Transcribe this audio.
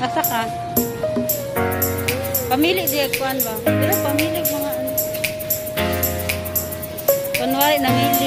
Asa ka? Pamili di kuan ba? Dira pamili mga ano. Kunwari namili.